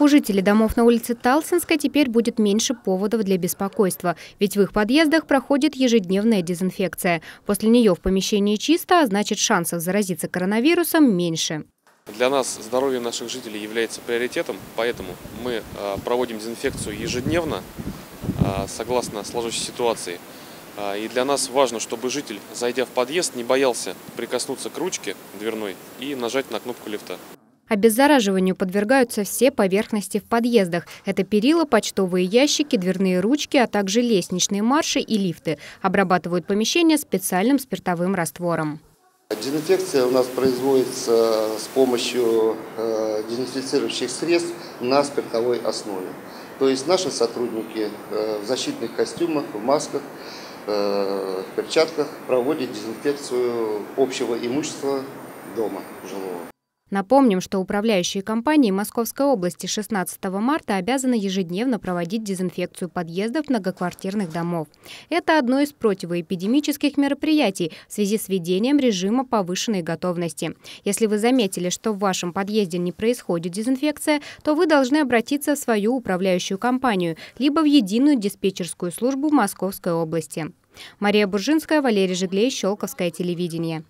У жителей домов на улице Талсинской теперь будет меньше поводов для беспокойства, ведь в их подъездах проходит ежедневная дезинфекция. После нее в помещении чисто, а значит шансов заразиться коронавирусом меньше. Для нас здоровье наших жителей является приоритетом, поэтому мы а, проводим дезинфекцию ежедневно, а, согласно сложившейся ситуации. А, и для нас важно, чтобы житель, зайдя в подъезд, не боялся прикоснуться к ручке дверной и нажать на кнопку лифта. Обеззараживанию подвергаются все поверхности в подъездах. Это перила, почтовые ящики, дверные ручки, а также лестничные марши и лифты. Обрабатывают помещение специальным спиртовым раствором. Дезинфекция у нас производится с помощью э, дезинфицирующих средств на спиртовой основе. То есть наши сотрудники э, в защитных костюмах, в масках, э, в перчатках проводят дезинфекцию общего имущества дома жилого. Напомним, что управляющие компании Московской области 16 марта обязаны ежедневно проводить дезинфекцию подъездов многоквартирных домов. Это одно из противоэпидемических мероприятий в связи с введением режима повышенной готовности. Если вы заметили, что в вашем подъезде не происходит дезинфекция, то вы должны обратиться в свою управляющую компанию, либо в единую диспетчерскую службу Московской области. Мария Буржинская, Валерий Жиглей, Щелковское телевидение.